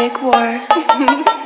big war.